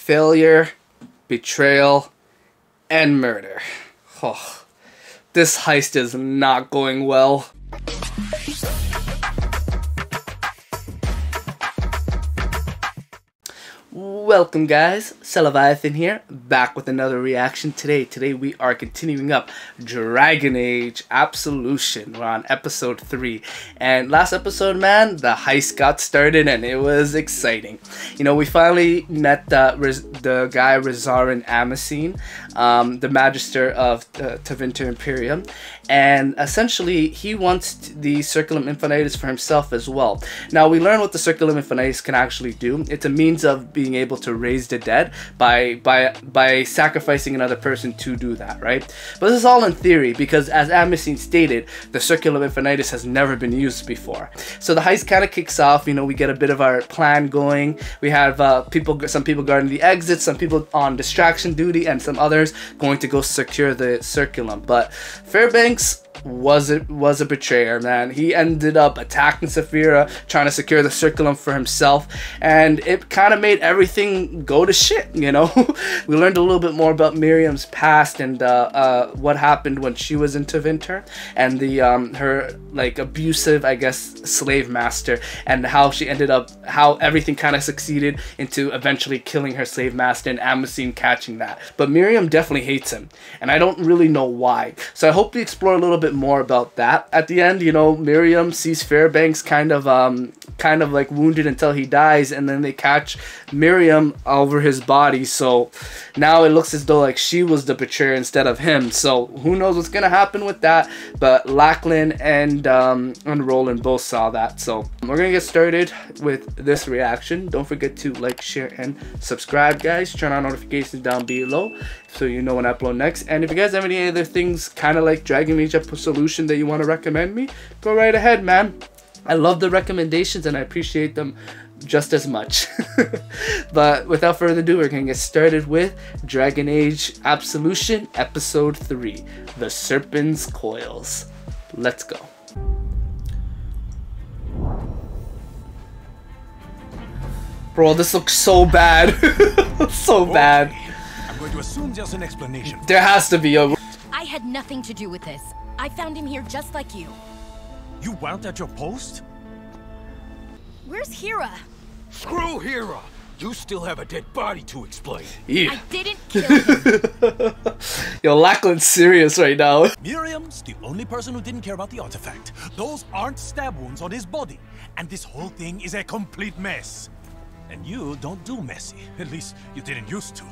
failure, betrayal, and murder. Oh, this heist is not going well. Welcome guys, Seleviathan here, back with another reaction today. Today we are continuing up Dragon Age Absolution. We're on episode 3. And last episode, man, the heist got started and it was exciting. You know, we finally met the, the guy Rezaren Ammosine, um, the Magister of uh, Tevinter Imperium. And essentially, he wants the Circulum Infinitus for himself as well. Now, we learn what the Circulum Infinitus can actually do. It's a means of being able to raise the dead by by by sacrificing another person to do that, right? But this is all in theory because as Ammosine stated, the Circulum Infinitus has never been used before. So the heist kind of kicks off, you know, we get a bit of our plan going. We have uh, people some people guarding the exits, some people on distraction duty and some others going to go secure the Circulum. But Fairbanks was it was a betrayer, man. He ended up attacking Sapphira, trying to secure the circulum for himself, and it kind of made everything go to shit. You know, we learned a little bit more about Miriam's past and uh, uh, what happened when she was in Tevinter, and the um, her like abusive, I guess, slave master, and how she ended up, how everything kind of succeeded into eventually killing her slave master and Ammosine catching that. But Miriam definitely hates him, and I don't really know why. So I hope we explore a little bit more about that at the end. You know, Miriam sees Fairbanks kind of um kind of like wounded until he dies, and then they catch Miriam over his body. So now it looks as though like she was the betrayer instead of him. So who knows what's gonna happen with that? But Lacklon and um, and Roland both saw that. So we're gonna get started with this reaction. Don't forget to like, share, and subscribe, guys. Turn on notifications down below so you know when I upload next. And if you guys have any other things kind of like Dragon Age Absolution that you want to recommend me, go right ahead, man. I love the recommendations and I appreciate them just as much. but without further ado, we're going to get started with Dragon Age Absolution Episode 3 The Serpent's Coils. Let's go. Bro, this looks so bad. so bad. I'm going to assume there's an explanation. There has to be a. I had nothing to do with this. I found him here just like you. You weren't at your post? Where's Hira? Screw Hira! You still have a dead body to explain. Yeah. I didn't kill him. Yo, Lacklon's serious right now. Miriam's the only person who didn't care about the artifact. Those aren't stab wounds on his body. And this whole thing is a complete mess. And you don't do messy. At least you didn't used to.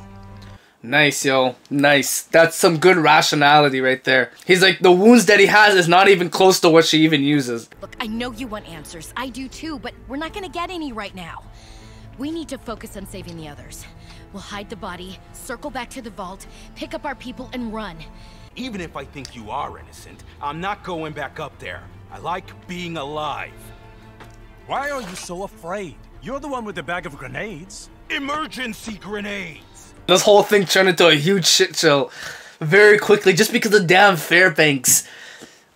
Nice, yo. Nice. That's some good rationality right there. He's like, the wounds that he has is not even close to what she even uses. Look, I know you want answers. I do too, but we're not gonna get any right now. We need to focus on saving the others. We'll hide the body, circle back to the vault, pick up our people, and run. Even if I think you are innocent, I'm not going back up there. I like being alive. Why are you so afraid? You're the one with the bag of grenades. Emergency grenades! This whole thing turned into a huge shit show very quickly just because of damn Fairbanks.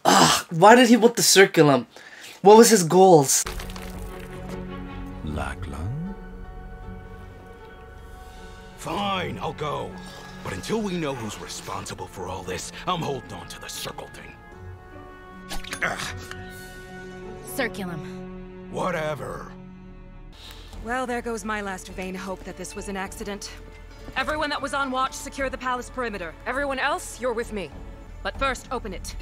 Ugh, why did he want the circulum? What was his goals? Lacklon? Fine, I'll go. But until we know who's responsible for all this, I'm holding on to the circle thing. Ugh, Circulum. whatever. Well, there goes my last vain hope that this was an accident. Everyone that was on watch, secure the palace perimeter. Everyone else, you're with me. But first, open it.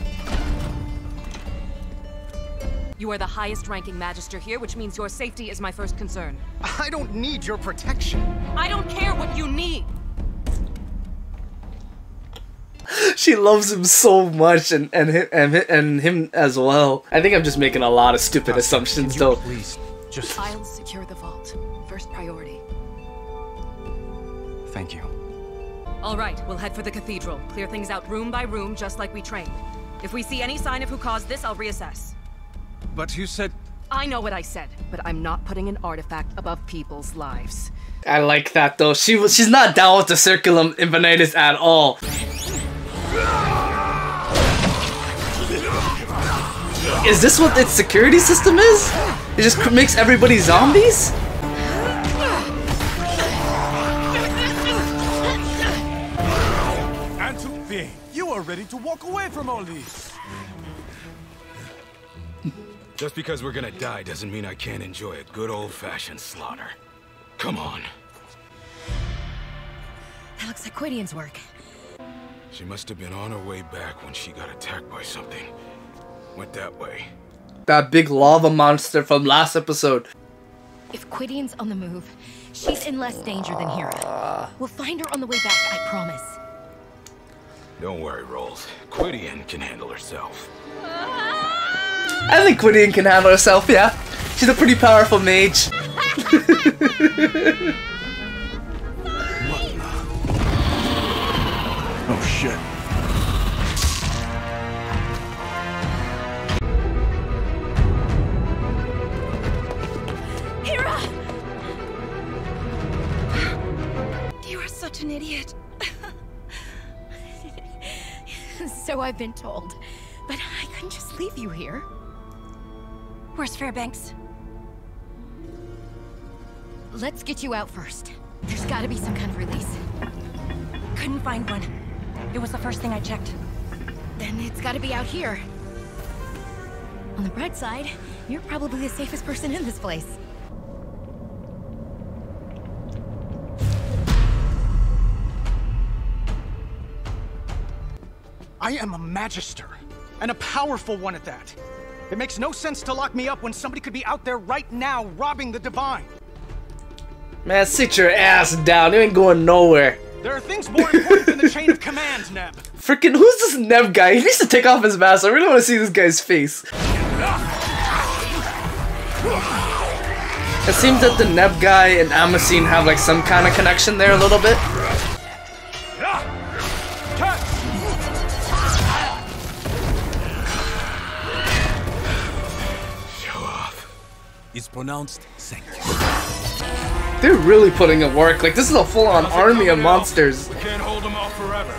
You are the highest ranking magister here, which means your safety is my first concern. I don't need your protection. I don't care what you need! She loves him so much and and him, and, hi- and him as well. I think I'm just making a lot of stupid assumptions Can you though. please just I'll secure the vault. First priority. Thank you. All right, we'll head for the cathedral. Clear things out room by room, just like we trained. If we see any sign of who caused this, I'll reassess. But you said I know what I said, but I'm not putting an artifact above people's lives. I like that though. She was she's not down with the circulum infinitus at all. Is this what its security system is? It just makes everybody zombies? Are ready to walk away from all this. Just because we're gonna die doesn't mean I can't enjoy a good old-fashioned slaughter. Come on. That looks like Qwydion's work. She must have been on her way back when she got attacked by something. Went that way. That big lava monster from last episode. If Qwydion's on the move, she's in less danger than Hira. We'll find her on the way back, I promise. Don't worry, Rolls. Qwydion can handle herself. I think Qwydion can handle herself, yeah. She's a pretty powerful mage. Oh shit. Hira! You are such an idiot. so I've been told. But I couldn't just leave you here. Where's Fairbanks? Let's get you out first. There's gotta be some kind of release. Couldn't find one. It was the first thing I checked. Then it's gotta be out here. On the bright side, you're probably the safest person in this place. I am a magister, and a powerful one at that. It makes no sense to lock me up when somebody could be out there right now robbing the Divine. Man, sit your ass down. You ain't going nowhere. There are things more important than the chain of command, Neb. Freaking, who's this Neb guy? He needs to take off his mask. I really want to see this guy's face. It seems that the Neb guy and Ammosine have like some kind of connection there a little bit. It's pronounced thank. They're really putting in work. Like, this is a full-on army of monsters. We can't hold them off forever.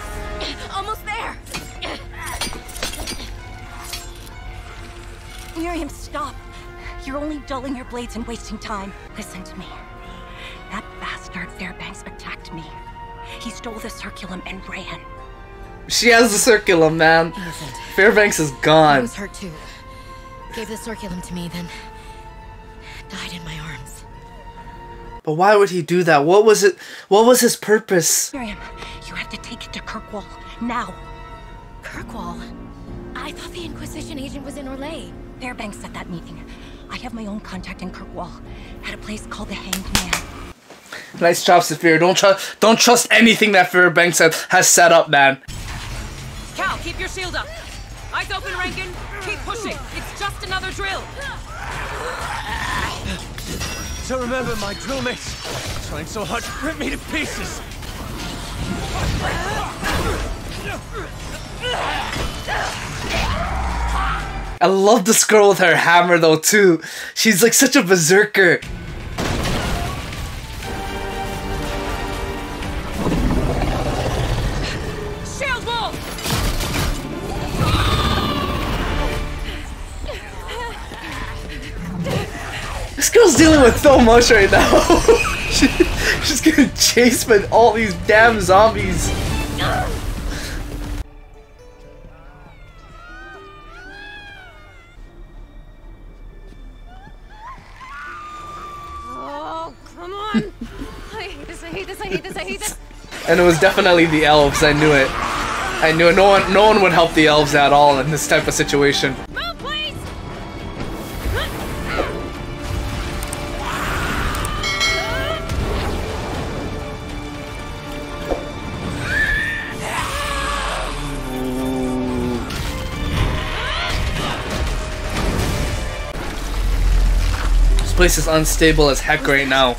Almost there! Miriam, stop. You're only dulling your blades and wasting time. Listen to me. That bastard Fairbanks attacked me. He stole the circulum and ran. She has the circulum, man. Innocent. Fairbanks is I gone. was hurt too. Gave the circulum to me, then died in my arms. But why would he do that? What was it? What was his purpose? Miriam, you have to take it to Kirkwall. Now. Kirkwall? I thought the Inquisition agent was in Orlais. Fairbanks at that meeting. I have my own contact in Kirkwall. At a place called the Hanged Man. Nice job, Saphir. Don't trust. Don't trust anything that Fairbanks has, has set up, man. Cal, keep your shield up. Eyes open, Rankin. Keep pushing. It's just another drill. So remember my drill mates trying so hard to rip me to pieces. I love this girl with her hammer though too. She's like such a berserker. Girl's dealing with so much right now. she, she's getting chased by all these damn zombies. Oh, come on! I hate this, I hate this, I hate this, I hate this! And it was definitely the elves. I knew it. I knew it. No one, no one would help the elves at all in this type of situation. Place is unstable as heck right now.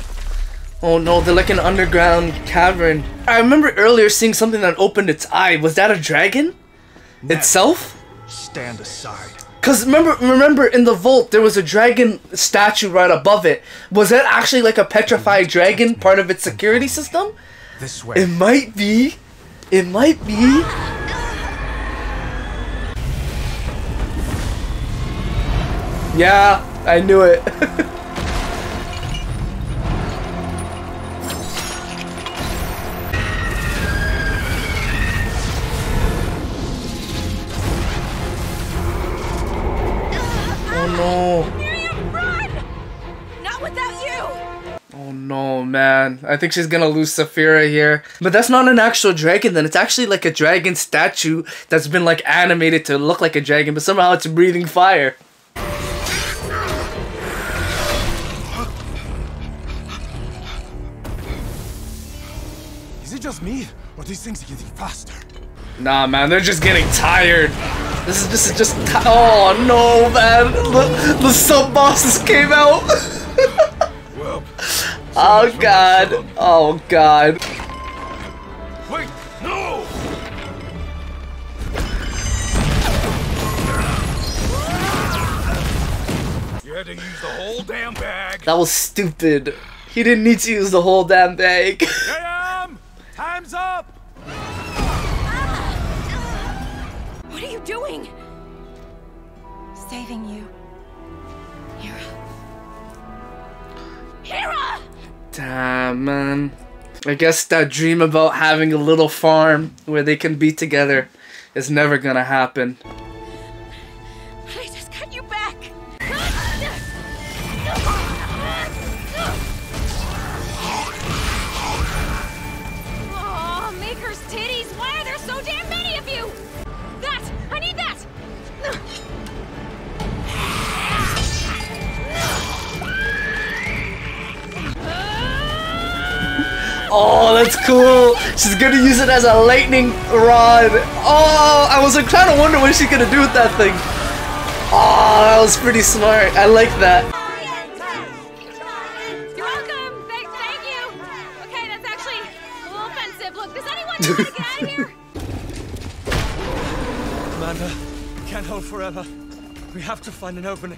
Oh no, they're like an underground cavern. I remember earlier seeing something that opened its eye. Was that a dragon? Itself? Stand aside. Cause remember, remember in the vault there was a dragon statue right above it. Was that actually like a petrified dragon, part of its security system? This way. It might be. It might be. Yeah, I knew it. Miriam, run! Not without you! Oh no, man. I think she's gonna lose Sapphira here. But that's not an actual dragon then. It's actually like a dragon statue that's been like animated to look like a dragon, but somehow it's breathing fire. Is it just me? Or these things are getting faster? Nah, man, they're just getting tired. This is this is just oh no, man. The, the sub bosses came out. Oh god. Oh god. wait, no! You had to use the whole damn bag. That was stupid. He didn't need to use the whole damn bag. Damn! Time's up! Doing? Saving you. Hira. Hira! Damn, man. I guess that dream about having a little farm where they can be together is never gonna happen. Oh, that's cool. She's gonna use it as a lightning rod. Oh, I was like, trying to wonder what she's gonna do with that thing. Oh, that was pretty smart. I like that. You're welcome. Thank, thank you. Okay, that's actually a little. Look, does anyone know to get out of here? Amanda, can't hold forever. We have to find an opening.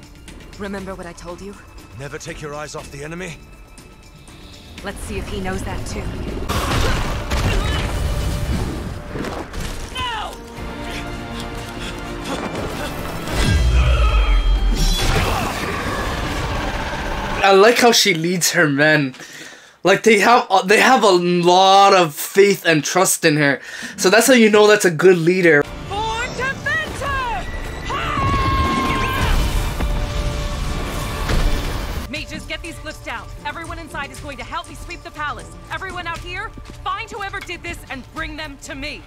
Remember what I told you? Never take your eyes off the enemy. Let's see if he knows that too. I like how she leads her men. Like they have uh, they have a lot of faith and trust in her. So that's how you know that's a good leader. Everyone is going to help me sweep the palace. Everyone out here, find whoever did this and bring them to me.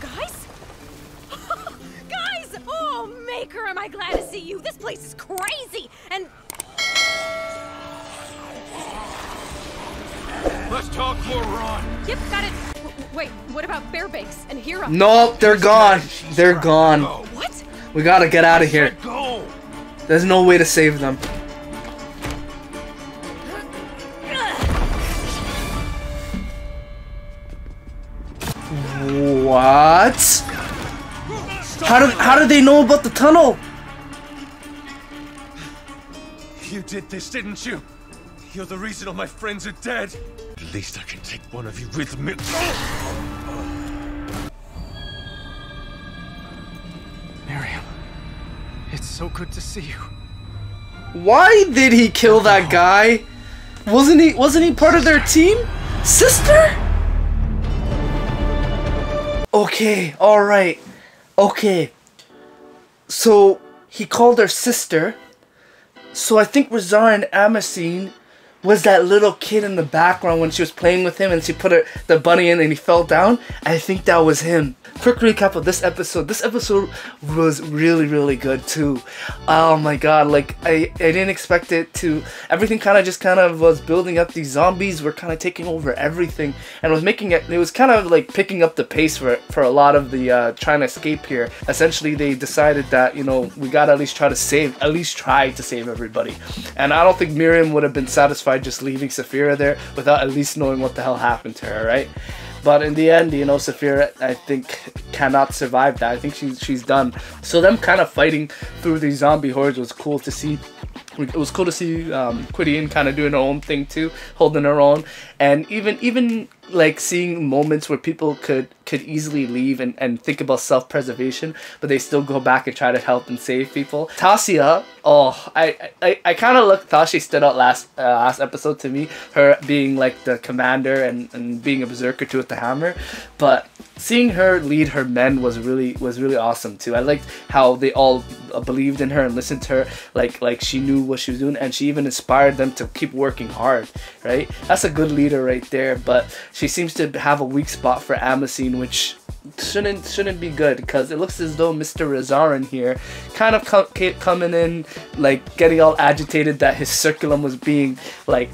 Guys? Guys! Oh, Maker, am I glad to see you. This place is crazy. And Let's talk more, Ron. yep, got it. Wait, what about Fairbanks and Hira? No, they're gone. They're gone. What? We gotta get out of here. There's no way to save them. What? How did how did they know about the tunnel? You did this, didn't you? You're the reason all my friends are dead. At least I can take one of you with me. It's so good to see you. Why did he kill that guy? Wasn't he wasn't he part of their team? Sister? Okay, alright. Okay. So he called her sister. So I think Rezaren Ammosine was that little kid in the background when she was playing with him and she put her, the bunny in and he fell down. I think that was him. Quick recap of this episode. This episode was really, really good too. Oh my god, like I, I didn't expect it to. Everything kind of just kind of was building up. These zombies were kind of taking over everything and was making it. It was kind of like picking up the pace for for a lot of the uh, trying to escape here. Essentially, they decided that you know we gotta at least try to save, at least try to save everybody. And I don't think Miriam would have been satisfied just leaving Sapphira there without at least knowing what the hell happened to her, right? But in the end, you know, Sapphira, I think, cannot survive that. I think she's she's done. So them kind of fighting through these zombie hordes was cool to see. It was cool to see um, Qwydion kind of doing her own thing too, holding her own, and even even like seeing moments where people could could easily leave and, and think about self-preservation but they still go back and try to help and save people. Tassia, oh I I, I kind of thought she stood out last uh, last episode to me her being like the commander and, and being a berserker too with the hammer. But seeing her lead her men was really was really awesome too. I liked how they all believed in her and listened to her like like she knew what she was doing and she even inspired them to keep working hard right? That's a good leader right there but she seems to have a weak spot for Ammosine which shouldn't shouldn't be good because it looks as though Mr. Rezaren here kind of com- coming in like getting all agitated that his circulum was being like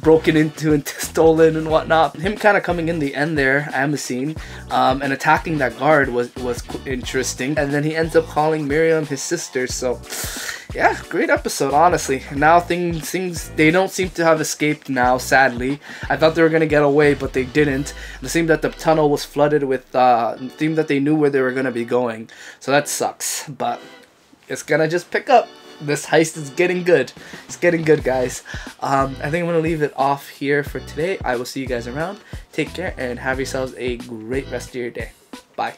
broken into and stolen and whatnot. Him kind of coming in the end there, Ammosine, um, and attacking that guard was was interesting. And then he ends up calling Miriam his sister. So, yeah, great episode, honestly. Now things things they don't seem to have escaped now. Sadly, I thought they were gonna get away, but they didn't. It seemed that the tunnel was flooded with. Uh, it seemed that they knew where they were gonna be going. So that sucks. But it's gonna just pick up this heist is getting good. It's getting good, guys. Um, I think I'm going to leave it off here for today. I will see you guys around. Take care and have yourselves a great rest of your day. Bye.